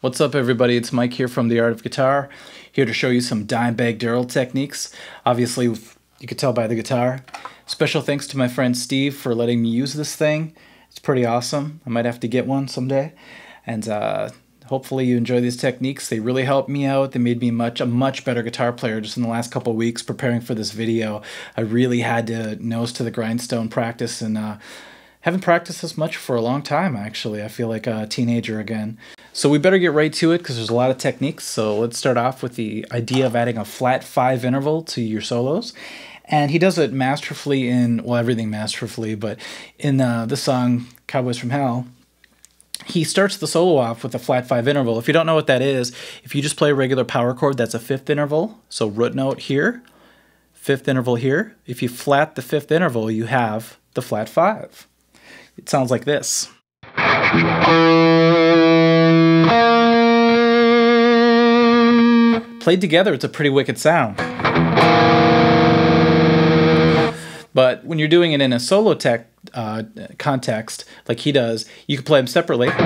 What's up everybody, it's Mike here from The Art of Guitar, here to show you some Dimebag Darrell techniques. Obviously, you could tell by the guitar. Special thanks to my friend Steve for letting me use this thing. It's pretty awesome. I might have to get one someday. And uh, hopefully you enjoy these techniques. They really helped me out. They made me much a much better guitar player just in the last couple weeks preparing for this video. I really had to nose to the grindstone practice and uh, haven't practiced this much for a long time actually. I feel like a teenager again. So we better get right to it because there's a lot of techniques. So let's start off with the idea of adding a flat five interval to your solos. And he does it masterfully in, well, everything masterfully, but in uh, song, Cowboys from Hell, he starts the solo off with a flat five interval. If you don't know what that is, if you just play a regular power chord, that's a fifth interval. So root note here, fifth interval here. If you flat the fifth interval, you have the flat five. It sounds like this. Played together, it's a pretty wicked sound. But when you're doing it in a solo tech uh, context, like he does, you can play them separately. It's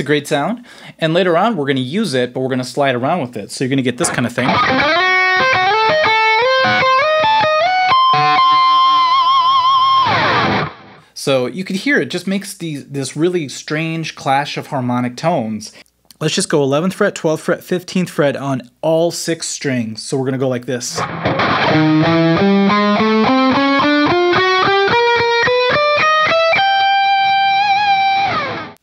a great sound. And later on, we're going to use it, but we're going to slide around with it. So you're going to get this kind of thing. So you could hear it just makes these, this really strange clash of harmonic tones. Let's just go 11th fret, 12th fret, 15th fret on all six strings. So we're to go like this.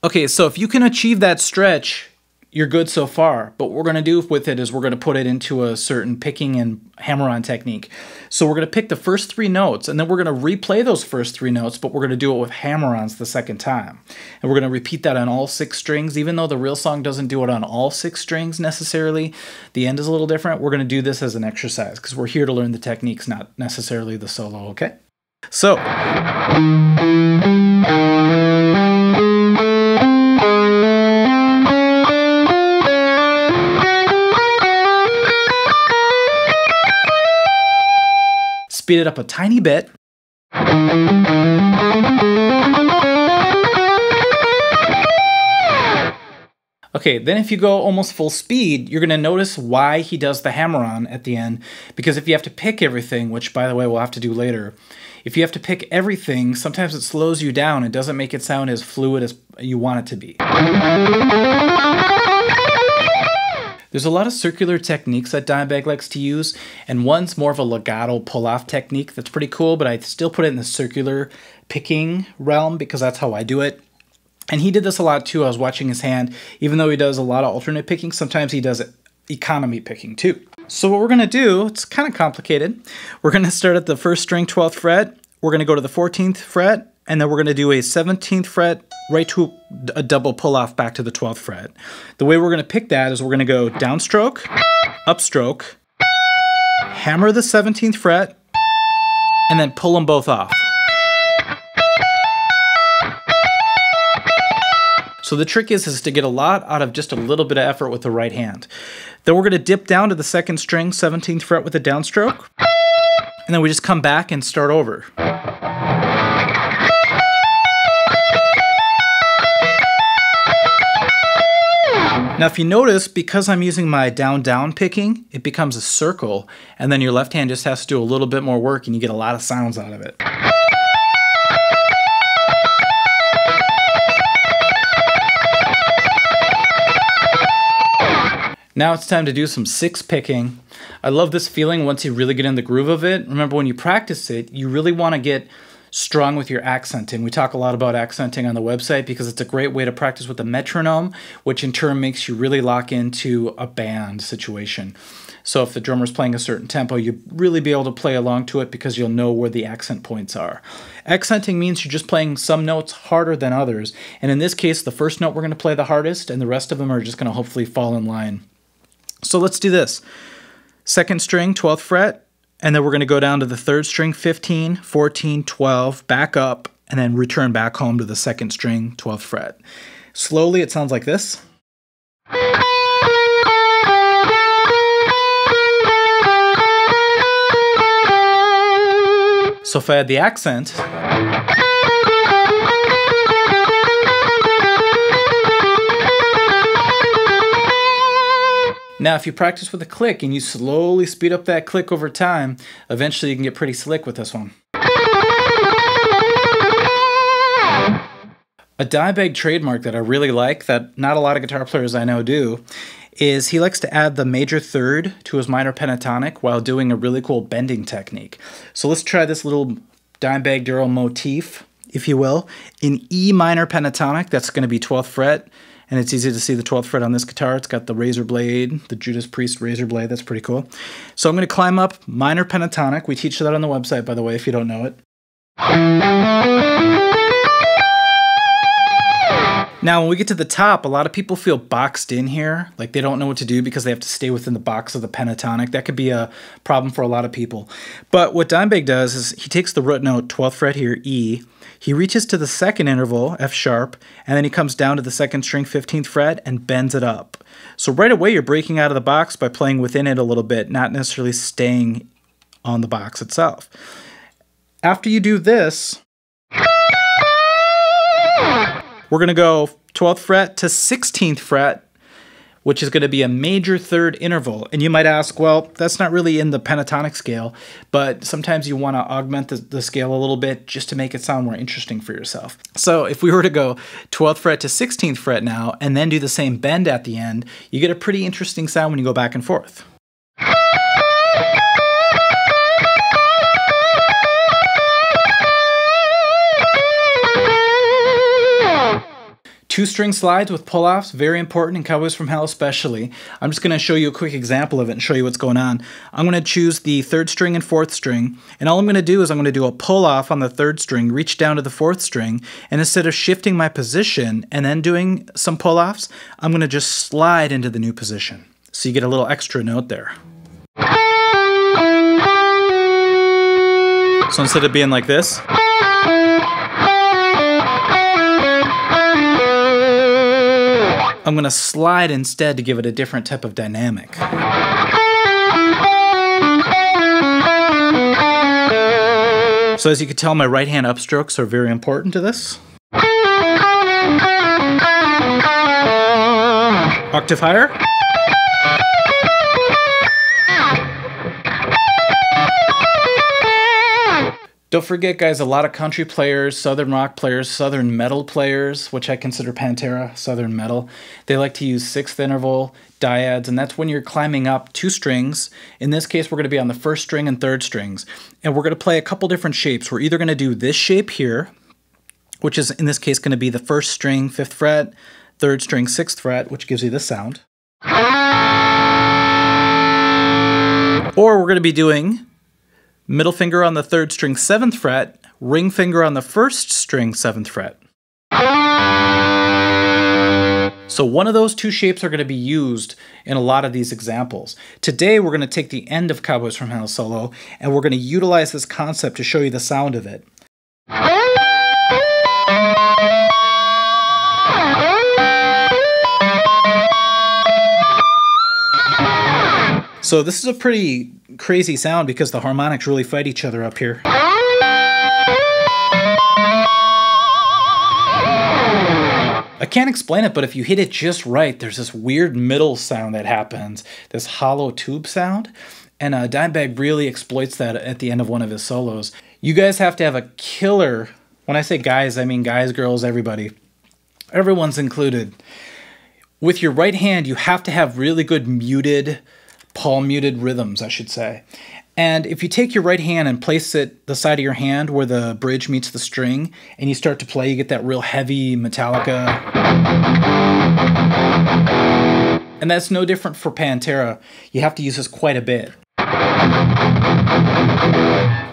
Okay, so if you can achieve that stretch you're good so far. But what we're going to do with it is we're going to put it into a certain picking and hammer-on technique. So we're going to pick the first three notes, and then we're going to replay those first three notes, but we're going to do it with hammer-ons the second time. And we're going to repeat that on all six strings, even though the real song doesn't do it on all six strings necessarily. The end is a little different. We're going to do this as an exercise because we're here to learn the techniques, not necessarily the solo, okay? So... speed it up a tiny bit. Okay, then if you go almost full speed, you're going to notice why he does the hammer-on at the end. Because if you have to pick everything, which by the way we'll have to do later, if you have to pick everything, sometimes it slows you down. and doesn't make it sound as fluid as you want it to be. There's a lot of circular techniques that Dimebag likes to use, and one's more of a legato pull-off technique that's pretty cool, but I still put it in the circular picking realm because that's how I do it. And he did this a lot too. I was watching his hand. Even though he does a lot of alternate picking, sometimes he does economy picking too. So what we're to do, it's kind of complicated. We're to start at the first string 12th fret. We're to go to the 14th fret, and then we're going to do a 17th fret right to a double pull off back to the 12th fret. The way we're going to pick that is we're going to go downstroke, upstroke, hammer the 17th fret, and then pull them both off. So the trick is, is to get a lot out of just a little bit of effort with the right hand. Then we're going to dip down to the second string, 17th fret with a downstroke, and then we just come back and start over. Now if you notice, because I'm using my down-down picking, it becomes a circle, and then your left hand just has to do a little bit more work and you get a lot of sounds out of it. Now it's time to do some six picking. I love this feeling once you really get in the groove of it. Remember when you practice it, you really want to get strong with your accenting. We talk a lot about accenting on the website because it's a great way to practice with the metronome, which in turn makes you really lock into a band situation. So if the drummer's playing a certain tempo, you really be able to play along to it because you'll know where the accent points are. Accenting means you're just playing some notes harder than others, and in this case, the first note we're going to play the hardest, and the rest of them are just going to hopefully fall in line. So let's do this. Second string, 12th fret, and then we're going to go down to the third string, 15, 14, 12, back up, and then return back home to the second string, 12th fret. Slowly, it sounds like this. So if I had the accent, Now, if you practice with a click and you slowly speed up that click over time, eventually you can get pretty slick with this one. A Dimebag trademark that I really like, that not a lot of guitar players I know do, is he likes to add the major third to his minor pentatonic while doing a really cool bending technique. So let's try this little Dimebag Darrell motif, if you will, in E minor pentatonic. That's going to be 12th fret and it's easy to see the 12th fret on this guitar. It's got the razor blade, the Judas Priest razor blade. That's pretty cool. So I'm going to climb up minor pentatonic. We teach that on the website, by the way, if you don't know it. Now, when we get to the top, a lot of people feel boxed in here, like they don't know what to do because they have to stay within the box of the pentatonic. That could be a problem for a lot of people. But what Dimebag does is he takes the root note, 12th fret here, E, he reaches to the second interval, F sharp, and then he comes down to the second string, 15th fret, and bends it up. So right away, you're breaking out of the box by playing within it a little bit, not necessarily staying on the box itself. After you do this, we're going to go 12th fret to 16th fret, which is going to be a major third interval. And you might ask, well, that's not really in the pentatonic scale, but sometimes you want to augment the, the, scale a little bit just to make it sound more interesting for yourself. So if we were to go 12th fret to 16th fret now, and then do the same bend at the end, you get a pretty interesting sound when you go back and forth. Two string slides with pull offs, very important in Cowboys from Hell, especially. I'm just going to show you a quick example of it and show you what's going on. I'm going to choose the third string and fourth string, and all I'm going to do is I'm going to do a pull off on the third string, reach down to the fourth string, and instead of shifting my position and then doing some pull offs, I'm going to just slide into the new position. So you get a little extra note there. So instead of being like this, I'm going to slide instead to give it a different type of dynamic. So as you can tell, my right hand upstrokes are very important to this. Octave higher. Don't forget, guys, a lot of country players, southern rock players, southern metal players, which I consider Pantera southern metal, they like to use sixth interval dyads, and that's when you're climbing up two strings. In this case, we're going to be on the first string and third strings, and we're going to play a couple different shapes. We're either going to do this shape here, which is in this case going to be the first string, fifth fret, third string, sixth fret, which gives you this sound. Or we're going to be doing middle finger on the third string, seventh fret, ring finger on the first string, seventh fret. So one of those two shapes are going to be used in a lot of these examples. Today we're going to take the end of Cowboys from Hell solo and we're going to utilize this concept to show you the sound of it. So this is a pretty crazy sound because the harmonics really fight each other up here. I can't explain it, but if you hit it just right, there's this weird middle sound that happens, this hollow tube sound, and uh, Dimebag really exploits that at the end of one of his solos. You guys have to have a killer, when I say guys, I mean guys, girls, everybody. Everyone's included. With your right hand, you have to have really good muted, palm muted rhythms, I should say. And if you take your right hand and place it the side of your hand where the bridge meets the string, and you start to play, you get that real heavy Metallica. And that's no different for Pantera. You have to use this quite a bit.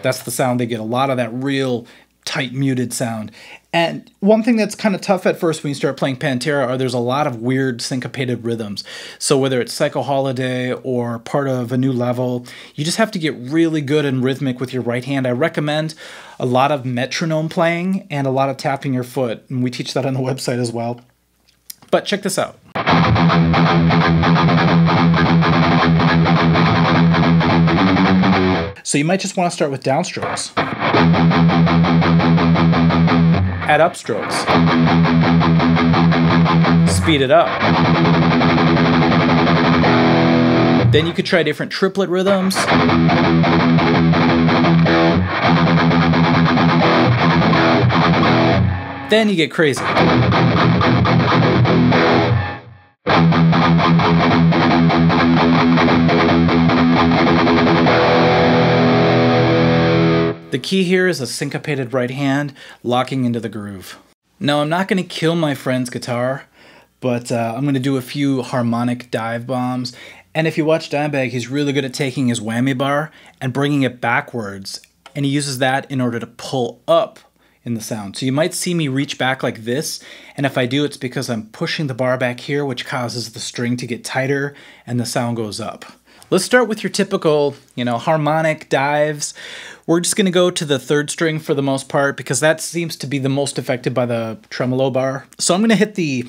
That's the sound they get. A lot of that real tight muted sound. And one thing that's kind of tough at first when you start playing Pantera are there's a lot of weird syncopated rhythms. So whether it's Psycho Holiday or part of a new level, you just have to get really good and rhythmic with your right hand. I recommend a lot of metronome playing and a lot of tapping your foot. And we teach that on the website as well. But check this out. So you might just want to start with downstrokes. Add upstrokes. Speed it up. Then you could try different triplet rhythms. Then you get crazy. The key here is a syncopated right hand locking into the groove. Now I'm not going to kill my friend's guitar, but uh, I'm going to do a few harmonic dive bombs. And if you watch Dimebag, he's really good at taking his whammy bar and bringing it backwards. And he uses that in order to pull up in the sound. So you might see me reach back like this, and if I do, it's because I'm pushing the bar back here, which causes the string to get tighter and the sound goes up. Let's start with your typical, you know, harmonic dives. We're just gonna go to the third string for the most part because that seems to be the most affected by the tremolo bar. So I'm gonna hit the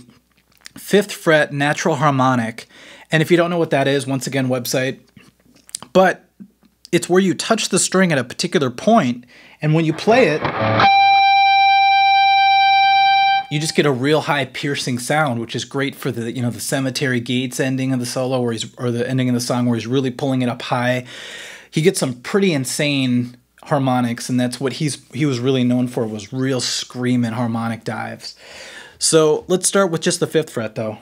fifth fret natural harmonic. And if you don't know what that is, once again, website. But it's where you touch the string at a particular point, and when you play it, you just get a real high piercing sound, which is great for the you know the cemetery gates ending of the solo, where he's or the ending of the song where he's really pulling it up high. He gets some pretty insane harmonics, and that's what he's he was really known for was real screaming harmonic dives. So let's start with just the fifth fret though.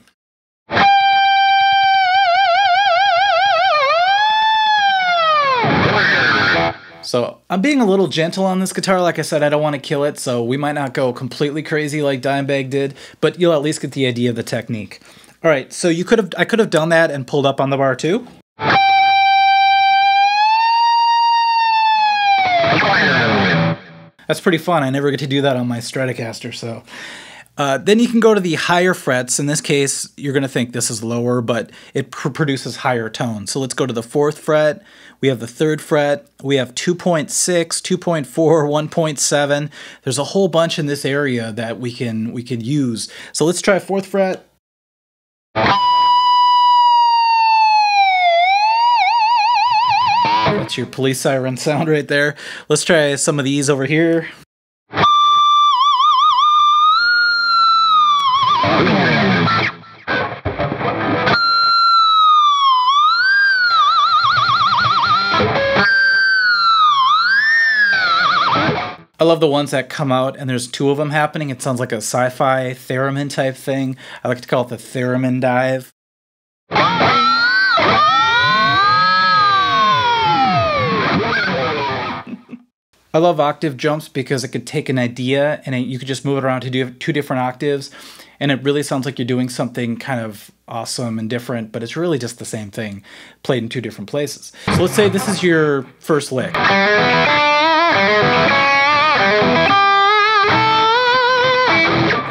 So I'm being a little gentle on this guitar. Like I said, I don't want to kill it, so we might not go completely crazy like Dimebag did, but you'll at least get the idea of the technique. All right, so you could have I could have done that and pulled up on the bar too. That's pretty fun. I never get to do that on my Stratocaster, so uh, then you can go to the higher frets. In this case, you're going to think this is lower, but it pr produces higher tones. So let's go to the fourth fret. We have the third fret. We have 2.6, 2.4, 1.7. There's a whole bunch in this area that we can we can use. So let's try fourth fret. That's your police siren sound right there. Let's try some of these over here. Love the ones that come out and there's two of them happening. It sounds like a sci-fi theremin type thing. I like to call it the theremin dive. I love octave jumps because it could take an idea and it, you could just move it around to do two different octaves and it really sounds like you're doing something kind of awesome and different, but it's really just the same thing played in two different places. So let's say this is your first lick.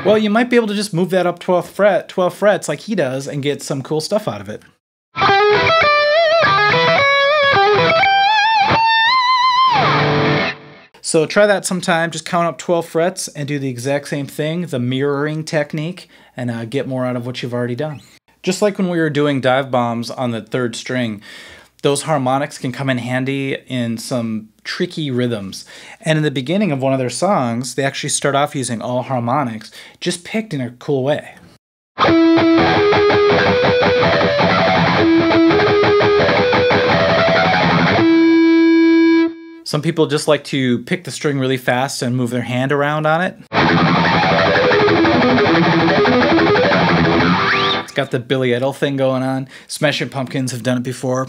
Well, you might be able to just move that up 12 fret, 12 frets like he does and get some cool stuff out of it. So try that sometime. Just count up 12 frets and do the exact same thing, the mirroring technique, and uh, get more out of what you've already done. Just like when we were doing dive bombs on the third string, those harmonics can come in handy in some tricky rhythms. And in the beginning of one of their songs, they actually start off using all harmonics, just picked in a cool way. Some people just like to pick the string really fast and move their hand around on it. It's got the Billy Idol thing going on. Smashing Pumpkins have done it before.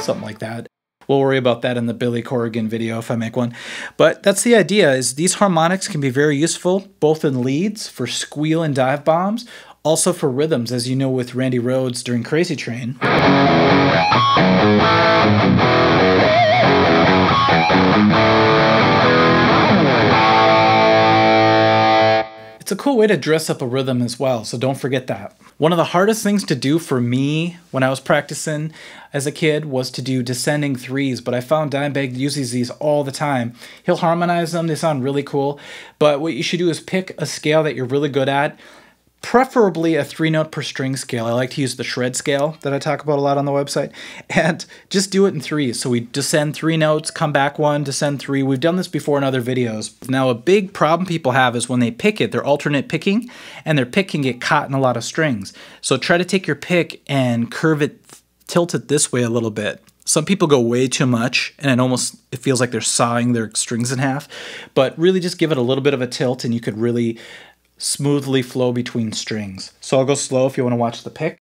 Something like that. We'll worry about that in the Billy Corgan video if I make one. But that's the idea is these harmonics can be very useful both in leads for squeal and dive bombs, also for rhythms, as you know with Randy Rhoads during Crazy Train. It's a cool way to dress up a rhythm as well, so don't forget that. One of the hardest things to do for me when I was practicing as a kid was to do descending threes, but I found Dimebag uses these all the time. He'll harmonize them, they sound really cool, but what you should do is pick a scale that you're really good at, preferably a three note per string scale. I like to use the shred scale that I talk about a lot on the website, and just do it in threes. So we descend three notes, come back one, descend three. We've done this before in other videos. Now, a big problem people have is when they pick it, they're alternate picking, and their pick can get caught in a lot of strings. So try to take your pick and curve it, tilt it this way a little bit. Some people go way too much and it almost it feels like they're sawing their strings in half. But really just give it a little bit of a tilt and you could really smoothly flow between strings. So I'll go slow if you want to watch the pick.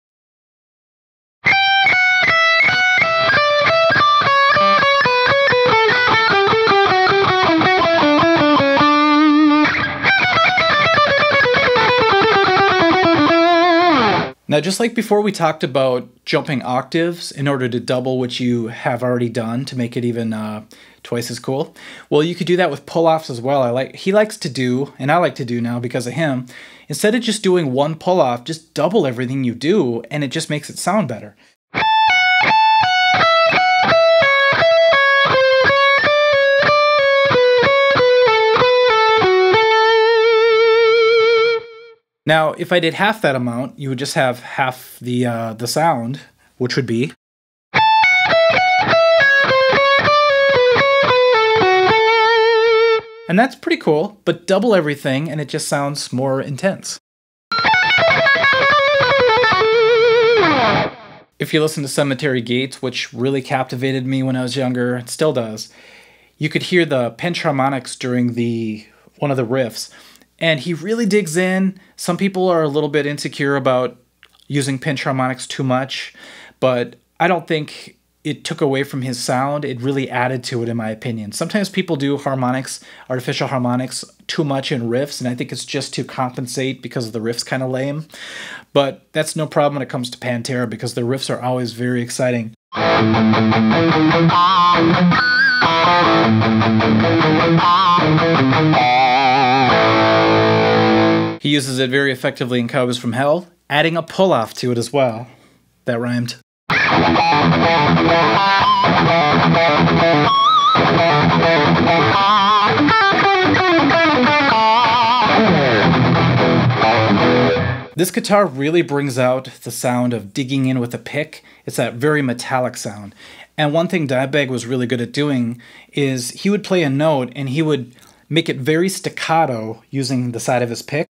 Now, just like before, we talked about jumping octaves in order to double what you have already done to make it even uh, twice as cool. Well, you could do that with pull-offs as well. I like he likes to do, and I like to do now because of him. Instead of just doing one pull-off, just double everything you do, and it just makes it sound better. Now, if I did half that amount, you would just have half the uh, the sound, which would be. And that's pretty cool, but double everything and it just sounds more intense. If you listen to Cemetery Gates, which really captivated me when I was younger, it still does, you could hear the pinch harmonics during the one of the riffs and he really digs in. Some people are a little bit insecure about using pinch harmonics too much, but I don't think it took away from his sound. It really added to it, in my opinion. Sometimes people do harmonics, artificial harmonics, too much in riffs, and I think it's just to compensate because the riff's kind of lame. But that's no problem when it comes to Pantera because the riffs are always very exciting. He uses it very effectively in Cowboys from Hell, adding a pull off to it as well. That rhymed. This guitar really brings out the sound of digging in with a pick. It's that very metallic sound. And one thing Dimebag was really good at doing is he would play a note and he would make it very staccato using the side of his pick.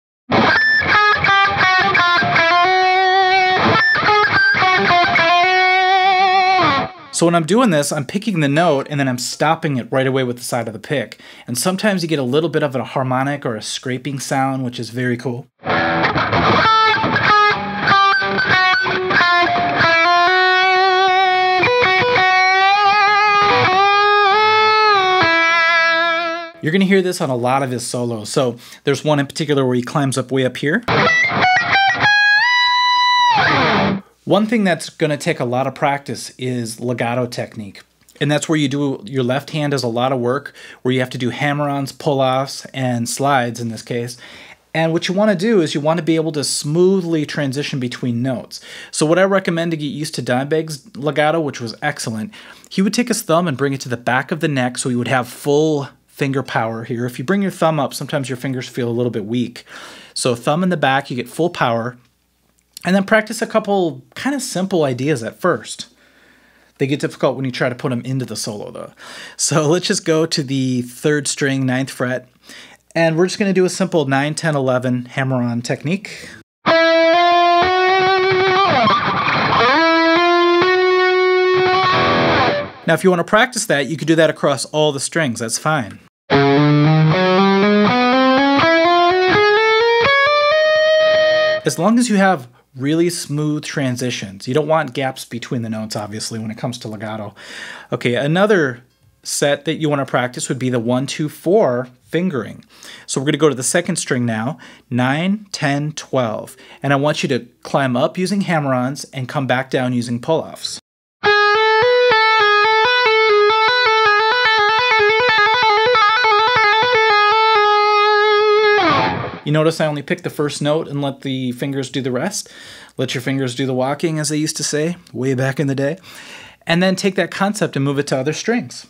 So when I'm doing this, I'm picking the note and then I'm stopping it right away with the side of the pick. And sometimes you get a little bit of a harmonic or a scraping sound, which is very cool. You're going to hear this on a lot of his solos. So there's one in particular where he climbs up way up here. One thing that's going to take a lot of practice is legato technique. And that's where you do your left hand does a lot of work, where you have to do hammer ons, pull offs, and slides in this case. And what you want to do is you want to be able to smoothly transition between notes. So what I recommend to get used to Dimebag's legato, which was excellent, he would take his thumb and bring it to the back of the neck so he would have full finger power here. If you bring your thumb up, sometimes your fingers feel a little bit weak. So thumb in the back, you get full power. And then practice a couple kind of simple ideas at first. They get difficult when you try to put them into the solo though. So let's just go to the third string, ninth fret. And we're just going to do a simple 9, 10, 11 hammer-on technique. Now, if you want to practice that, you could do that across all the strings. That's fine. As long as you have really smooth transitions. You don't want gaps between the notes, obviously, when it comes to legato. Okay, another set that you want to practice would be the 1, 2, 4 fingering. So we're going to go to the second string now, 9, 10, 12. And I want you to climb up using hammer-ons and come back down using pull-offs. You notice I only picked the first note and let the fingers do the rest. Let your fingers do the walking, as they used to say way back in the day. And then take that concept and move it to other strings.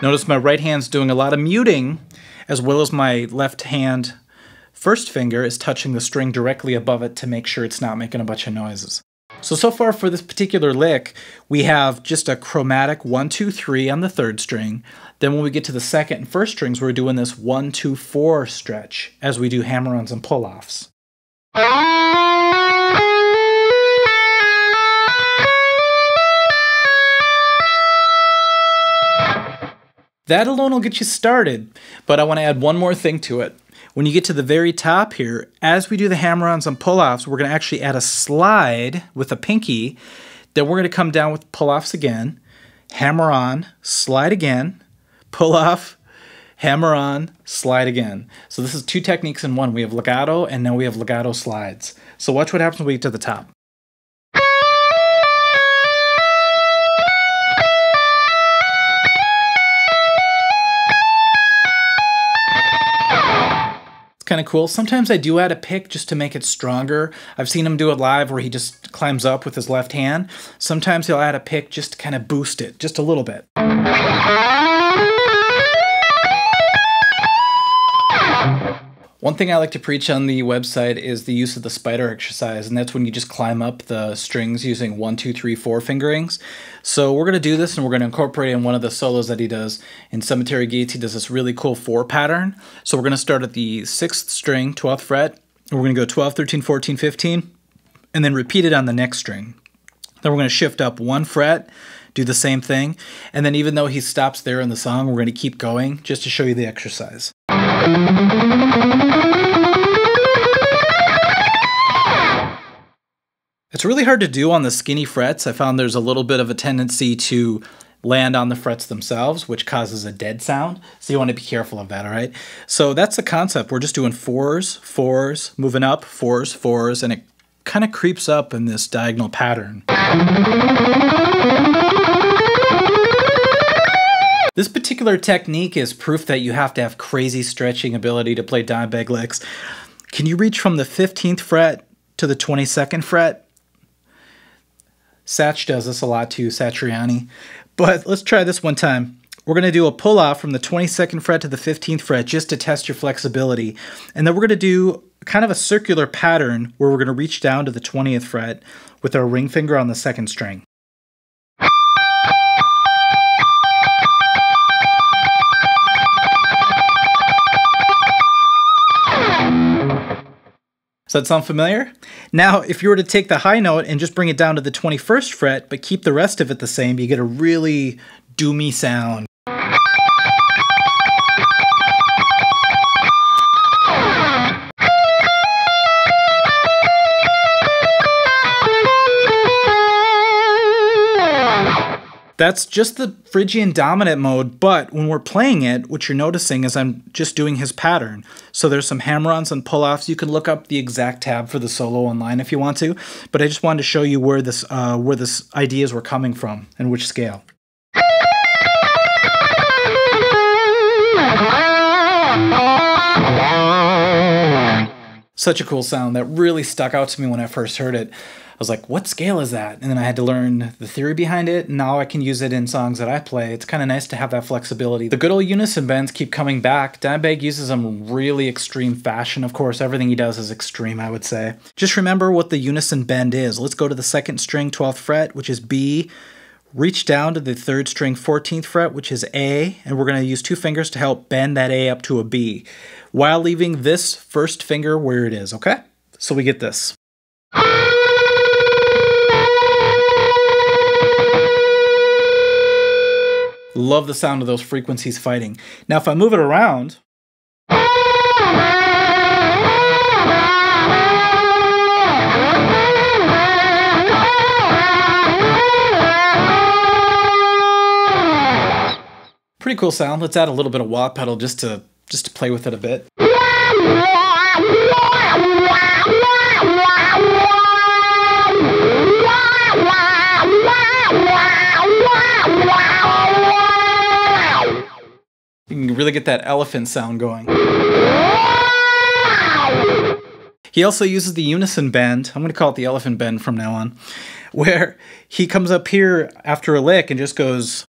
Notice my right hand's doing a lot of muting, as well as my left hand first finger is touching the string directly above it to make sure it's not making a bunch of noises. So, so far for this particular lick, we have just a chromatic 1, 2, 3 on the third string. Then when we get to the second and first strings, we're doing this 1, 2, 4 stretch as we do hammer-ons and pull-offs. That alone will get you started, but I want to add one more thing to it. When you get to the very top here, as we do the hammer-ons and pull-offs, we're going to actually add a slide with a pinky. Then we're going to come down with pull-offs again, hammer on, slide again, pull off, hammer on, slide again. So this is two techniques in one. We have legato and now we have legato slides. So watch what happens when we get to the top. Kind of cool. Sometimes I do add a pick just to make it stronger. I've seen him do it live where he just climbs up with his left hand. Sometimes he'll add a pick just to kind of boost it, just a little bit. One thing I like to preach on the website is the use of the spider exercise, and that's when you just climb up the strings using one, two, three, four fingerings. So we're going to do this, and we're going to incorporate in one of the solos that he does. In Cemetery Gates, he does this really cool four pattern. So we're going to start at the 6th string, 12th fret, and we're going to go 12, 13, 14, 15, and then repeat it on the next string. Then we're going to shift up one fret, do the same thing, and then even though he stops there in the song, we're going to keep going just to show you the exercise. It's really hard to do on the skinny frets. I found there's a little bit of a tendency to land on the frets themselves, which causes a dead sound. So you want to be careful of that, all right? So that's the concept. We're just doing fours, fours, moving up, fours, fours, and it kind of creeps up in this diagonal pattern. This particular technique is proof that you have to have crazy stretching ability to play Dimebag licks. Can you reach from the 15th fret to the 22nd fret? Satch does this a lot too, Satriani. But let's try this one time. We're going to do a pull off from the 22nd fret to the 15th fret just to test your flexibility. And then we're going to do kind of a circular pattern where we're going to reach down to the 20th fret with our ring finger on the second string. Does that sound familiar? Now, if you were to take the high note and just bring it down to the 21st fret, but keep the rest of it the same, you get a really doomy sound. That's just the Phrygian dominant mode, but when we're playing it, what you're noticing is I'm just doing his pattern. So there's some hammer-ons and pull-offs. You can look up the exact tab for the solo online if you want to, but I just wanted to show you where this uh, where this ideas were coming from and which scale. Such a cool sound that really stuck out to me when I first heard it was like, what scale is that? And then I had to learn the theory behind it. Now I can use it in songs that I play. It's kind of nice to have that flexibility. The good old unison bends keep coming back. Dimebag uses them really extreme fashion. Of course, everything he does is extreme, I would say. Just remember what the unison bend is. Let's go to the second string, 12th fret, which is B. Reach down to the third string, 14th fret, which is A, and we're going to use two fingers to help bend that A up to a B, while leaving this first finger where it is, okay? So we get this. Love the sound of those frequencies fighting. Now, if I move it around, pretty cool sound. Let's add a little bit of wah pedal just to just to play with it a bit. Really get that elephant sound going. He also uses the unison bend. I'm going to call it the elephant bend from now on, where he comes up here after a lick and just goes.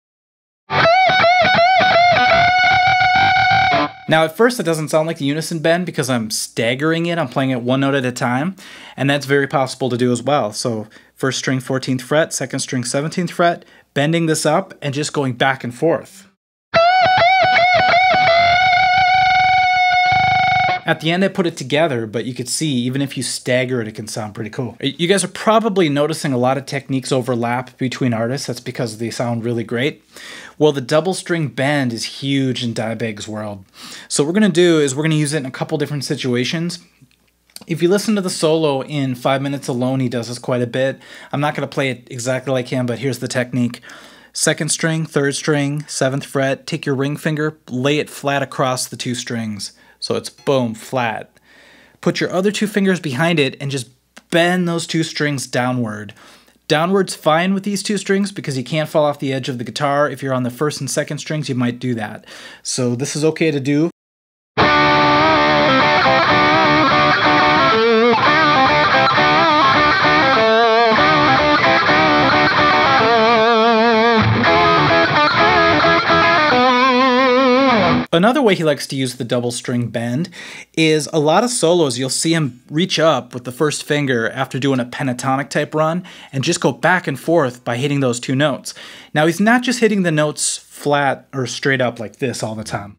Now, at first, it doesn't sound like the unison bend because I'm staggering it. I'm playing it one note at a time, and that's very possible to do as well. So, first string 14th fret, second string 17th fret, bending this up and just going back and forth. At the end, I put it together, but you could see even if you stagger it, it can sound pretty cool. You guys are probably noticing a lot of techniques overlap between artists. That's because they sound really great. Well, the double string bend is huge in Dimebag's world. So what we're going to do is we're going to use it in a couple different situations. If you listen to the solo in Five Minutes Alone, he does this quite a bit. I'm not going to play it exactly like him, but here's the technique. Second string, third string, seventh fret, take your ring finger, lay it flat across the two strings. So it's boom, flat. Put your other two fingers behind it and just bend those two strings downward. Downward's fine with these two strings because you can't fall off the edge of the guitar. If you're on the first and second strings, you might do that. So this is okay to do. Another way he likes to use the double string bend is a lot of solos, you'll see him reach up with the first finger after doing a pentatonic type run and just go back and forth by hitting those two notes. Now, he's not just hitting the notes flat or straight up like this all the time.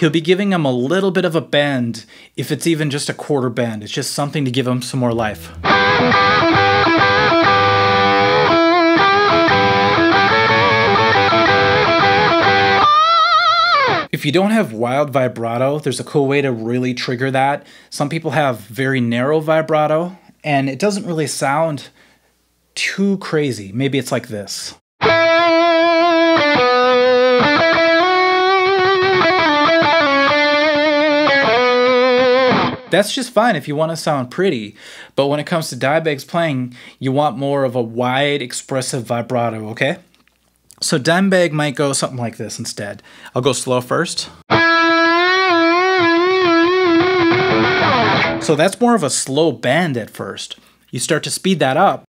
He'll be giving him a little bit of a bend if it's even just a quarter bend. It's just something to give him some more life. If you don't have wild vibrato, there's a cool way to really trigger that. Some people have very narrow vibrato, and it doesn't really sound too crazy. Maybe it's like this. That's just fine if you want to sound pretty, but when it comes to Dimebag's playing, you want more of a wide, expressive vibrato, okay? So Dimebag might go something like this instead. I'll go slow first. So that's more of a slow bend at first. You start to speed that up.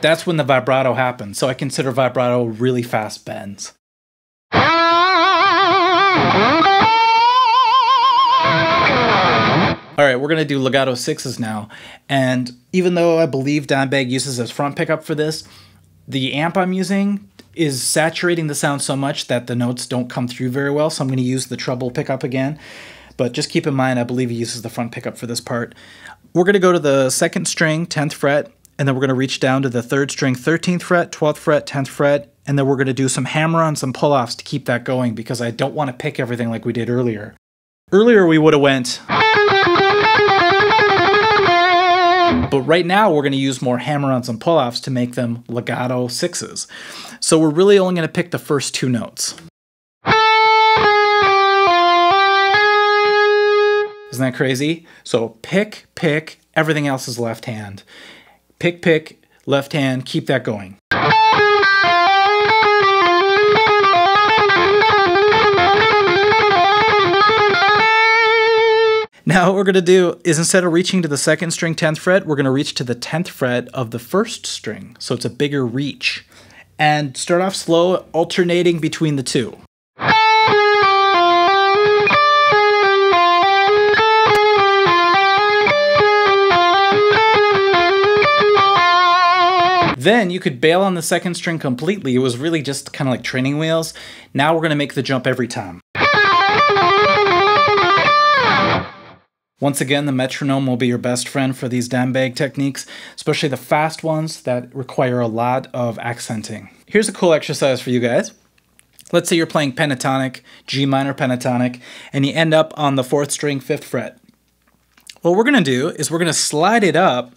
That's when the vibrato happens. So I consider vibrato really fast bends. All right, we're gonna do legato sixes now. And even though I believe Dimebag uses his front pickup for this, the amp I'm using is saturating the sound so much that the notes don't come through very well. So I'm gonna use the treble pickup again. But just keep in mind, I believe he uses the front pickup for this part. We're gonna go to the second string, 10th fret, and then we're gonna reach down to the third string, 13th fret, 12th fret, 10th fret, and then we're gonna do some hammer-ons and pull-offs to keep that going because I don't wanna pick everything like we did earlier. Earlier we would have went but right now we're going to use more hammer-ons and pull-offs to make them legato sixes. So we're really only going to pick the first two notes. Isn't that crazy? So pick, pick, everything else is left hand. Pick, pick, left hand, keep that going. Now what we're going to do is instead of reaching to the second string 10th fret, we're going to reach to the 10th fret of the first string. So it's a bigger reach. And start off slow, alternating between the two. Then you could bail on the second string completely. It was really just kind of like training wheels. Now we're going to make the jump every time. Once again, the metronome will be your best friend for these Dimebag techniques, especially the fast ones that require a lot of accenting. Here's a cool exercise for you guys. Let's say you're playing pentatonic, G minor pentatonic, and you end up on the fourth string, fifth fret. What we're gonna do is we're gonna slide it up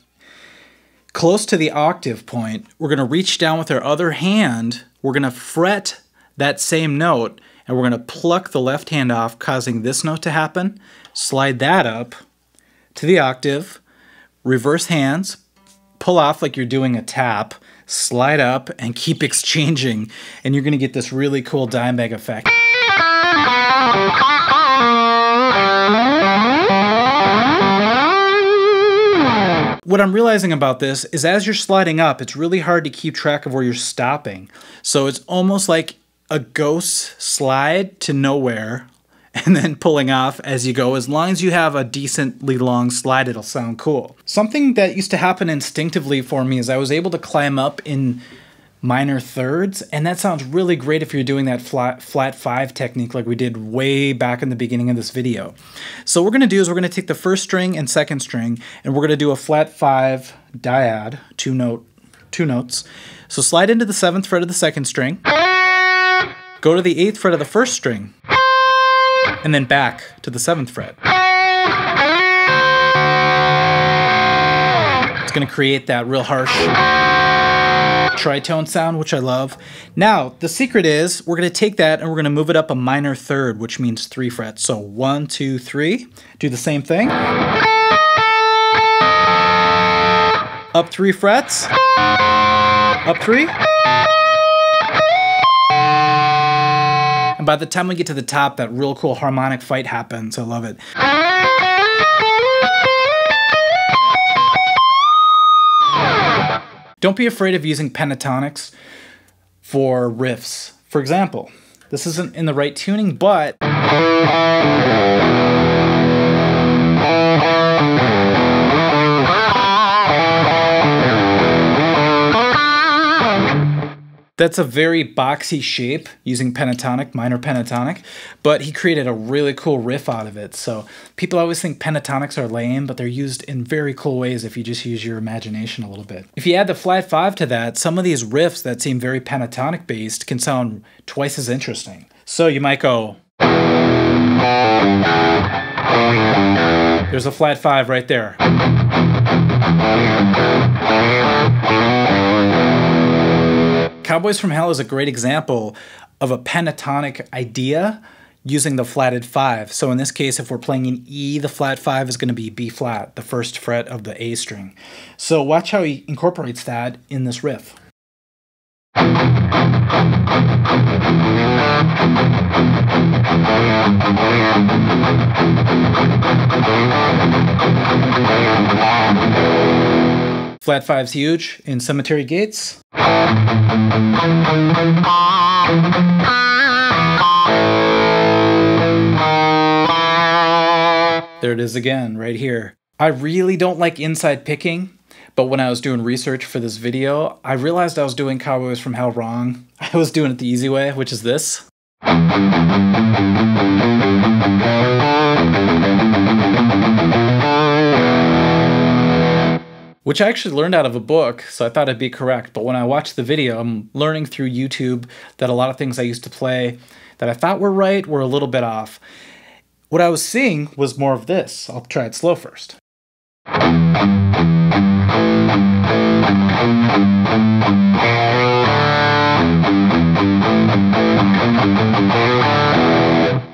close to the octave point. We're gonna reach down with our other hand, we're gonna fret that same note, and we're gonna pluck the left hand off, causing this note to happen slide that up to the octave, reverse hands, pull off like you're doing a tap, slide up, and keep exchanging, and you're to get this really cool Dimebag effect. What I'm realizing about this is as you're sliding up, it's really hard to keep track of where you're stopping. So it's almost like a ghost slide to nowhere and then pulling off as you go. As long as you have a decently long slide, it'll sound cool. Something that used to happen instinctively for me is I was able to climb up in minor thirds, and that sounds really great if you're doing that flat, flat five technique like we did way back in the beginning of this video. So what we're gonna do is we're gonna take the first string and second string, and we're gonna do a flat five dyad, two note, two notes. So slide into the seventh fret of the second string, go to the eighth fret of the first string, and then back to the seventh fret. It's gonna create that real harsh tritone sound, which I love. Now, the secret is we're going to take that and we're going to move it up a minor third, which means three frets. So one, two, three. Do the same thing. Up three frets. Up three. And by the time we get to the top, that real cool harmonic fight happens. I love it. Don't be afraid of using pentatonics for riffs. For example, this isn't in the right tuning, but That's a very boxy shape using pentatonic, minor pentatonic, but he created a really cool riff out of it. So people always think pentatonics are lame, but they're used in very cool ways if you just use your imagination a little bit. If you add the flat five to that, some of these riffs that seem very pentatonic based can sound twice as interesting. So you might go. There's a flat five right there. Cowboys from Hell is a great example of a pentatonic idea using the flatted five. So in this case, if we're playing in E, the flat five is going to be B flat, the first fret of the A string. So watch how he incorporates that in this riff. Flat five's huge in Cemetery Gates. There it is again, right here. I really don't like inside picking, but when I was doing research for this video, I realized I was doing Cowboys from Hell wrong. I was doing it the easy way, which is this. Which I actually learned out of a book, so I thought it'd be correct. But when I watched the video, I'm learning through YouTube that a lot of things I used to play that I thought were right were a little bit off. What I was seeing was more of this. I'll try it slow first.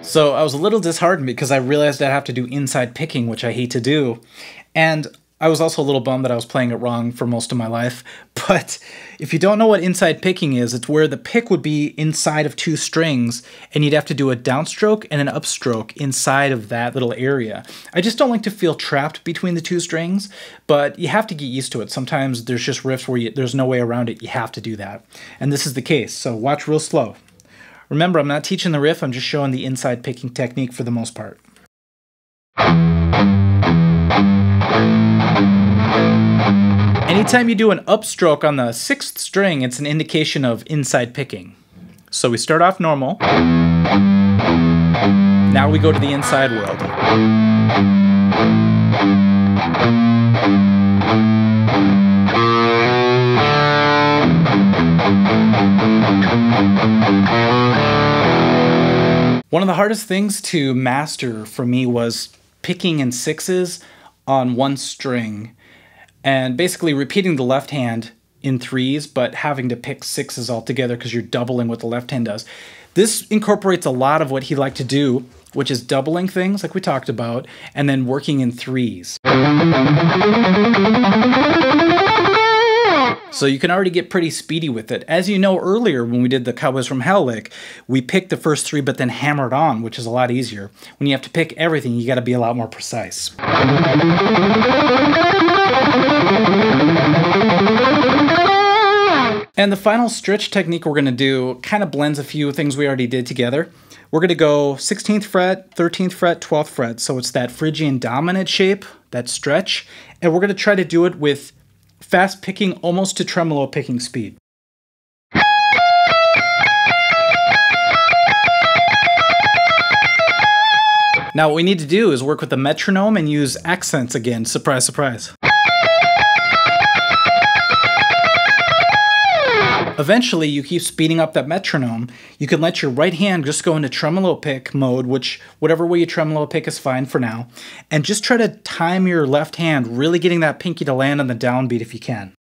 So I was a little disheartened because I realized I'd have to do inside picking, which I hate to do. And I was also a little bummed that I was playing it wrong for most of my life. But if you don't know what inside picking is, it's where the pick would be inside of two strings and you'd have to do a downstroke and an upstroke inside of that little area. I just don't like to feel trapped between the two strings, but you have to get used to it. Sometimes there's just riffs where you, there's no way around it. You have to do that. And this is the case, so watch real slow. Remember, I'm not teaching the riff, I'm just showing the inside picking technique for the most part. Anytime you do an upstroke on the sixth string, it's an indication of inside picking. So we start off normal. Now we go to the inside world. One of the hardest things to master for me was picking in sixes on one string and basically repeating the left hand in threes, but having to pick sixes altogether because you're doubling what the left hand does. This incorporates a lot of what he liked to do, which is doubling things like we talked about, and then working in threes. So you can already get pretty speedy with it. As you know earlier when we did the Cowboys from Hell lick, we picked the first three but then hammered on, which is a lot easier. When you have to pick everything, you gotta be a lot more precise. And the final stretch technique we're going to do kind of blends a few things we already did together. We're going to go 16th fret, 13th fret, 12th fret. So it's that Phrygian dominant shape, that stretch. And we're going to try to do it with fast picking almost to tremolo picking speed. Now what we need to do is work with the metronome and use accents again. Surprise, surprise. Eventually, you keep speeding up that metronome. You can let your right hand just go into tremolo pick mode, which whatever way you tremolo pick is fine for now. And just try to time your left hand, really getting that pinky to land on the downbeat if you can.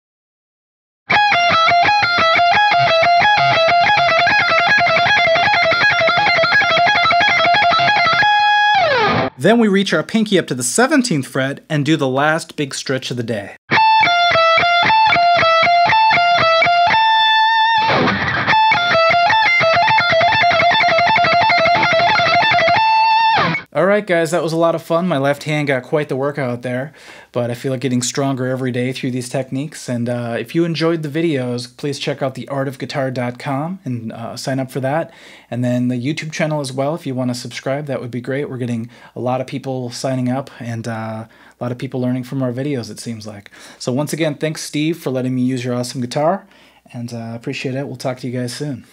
Then we reach our pinky up to the 17th fret and do the last big stretch of the day. All right, guys, that was a lot of fun. My left hand got quite the workout there, but I feel like getting stronger every day through these techniques. And uh, if you enjoyed the videos, please check out theartofguitar.com and uh, sign up for that. And then the YouTube channel as well. If you want to subscribe, that would be great. We're getting a lot of people signing up and uh, a lot of people learning from our videos, it seems like. So once again, thanks, Steve, for letting me use your awesome guitar, and I uh, appreciate it. We'll talk to you guys soon.